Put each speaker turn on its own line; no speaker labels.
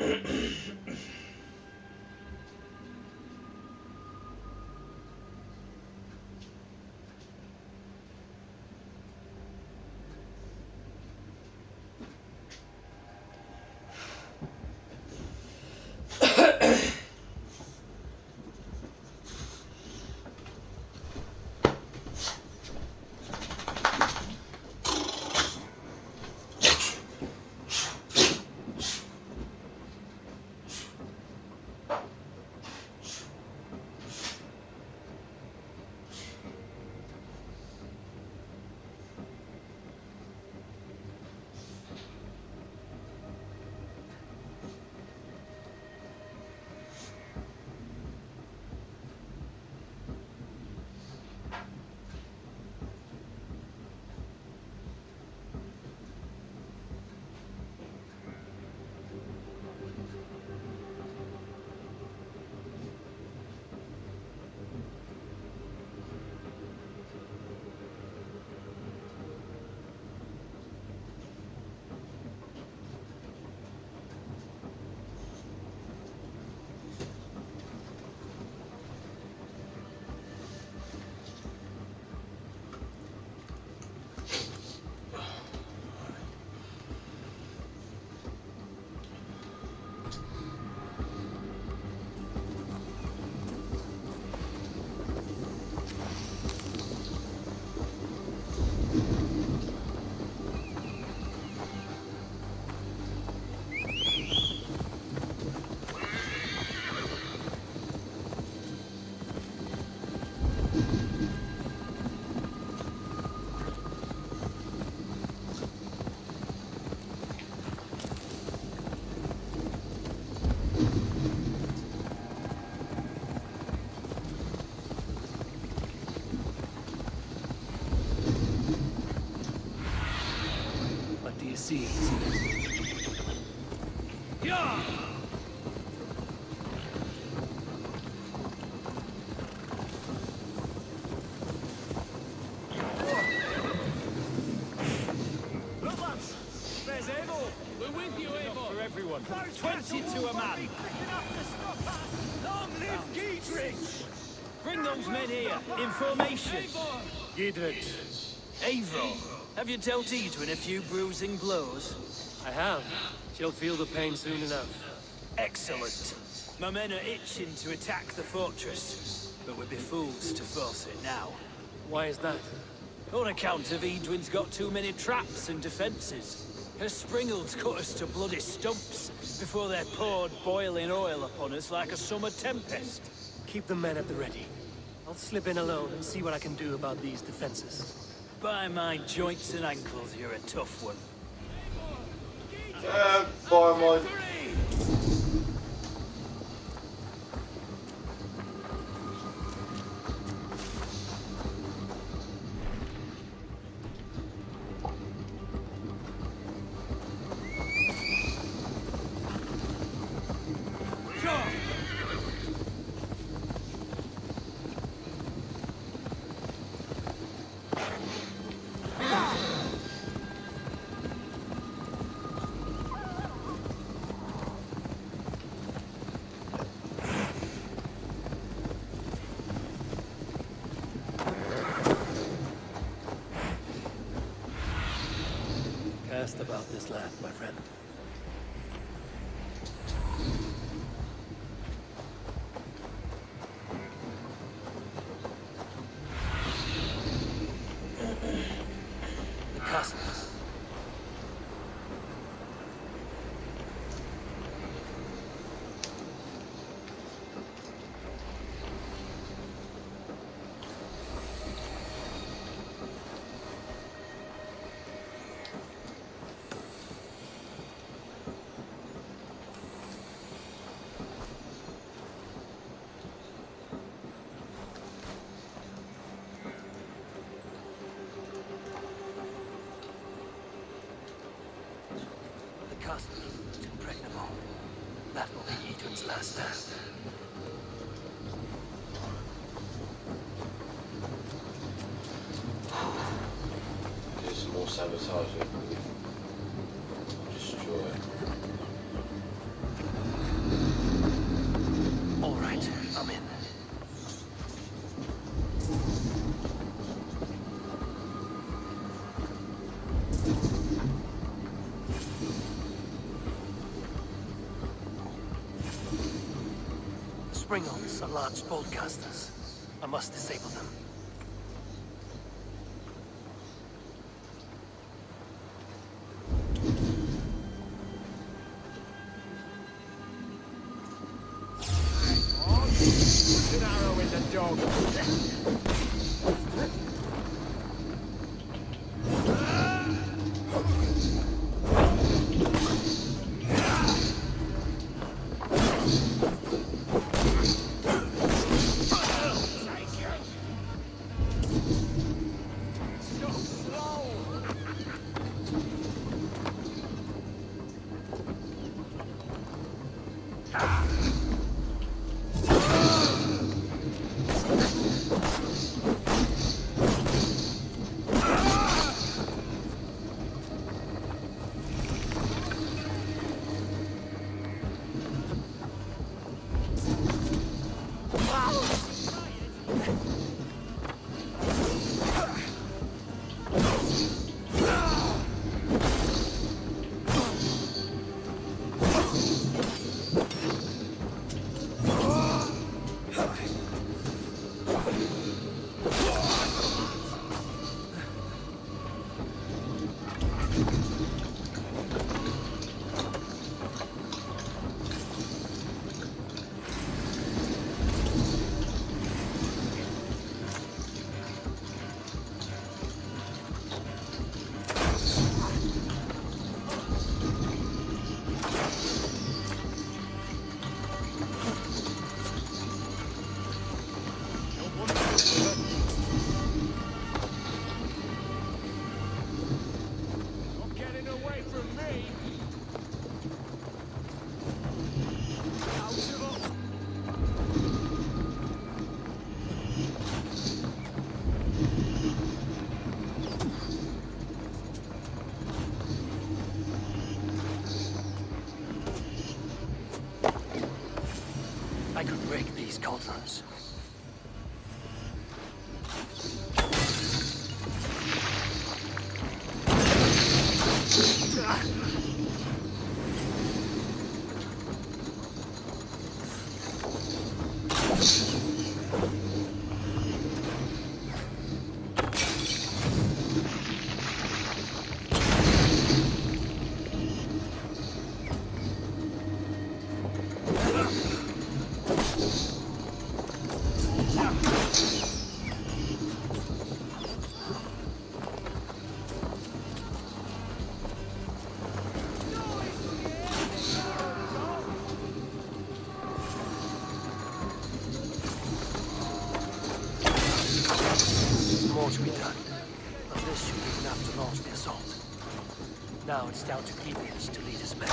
よ
し。Everyone. Twenty to a man! Long live Giedrich! Bring those men here, in formation.
Giedrich.
Eivor, have you dealt Edwin a few bruising blows?
I have. She'll feel the pain soon enough.
Excellent. My men are itching to attack the fortress, but we'd be fools to force it now.
Why is that?
On account of Edwin's got too many traps and defences. Her springalds cut us to bloody stumps before they poured boiling oil upon us like a summer tempest.
Keep the men at the ready. I'll slip in alone and see what I can do about these defenses.
By my joints and ankles, you're a tough one.
Uh, by my...
Cast about this land, my friend. The castle. The castle is impregnable. That will be Edwin's last stand. Springalds are large boltcasters. I must disable them.
Put
I could break these cauldrons. Now it's down to lead his men.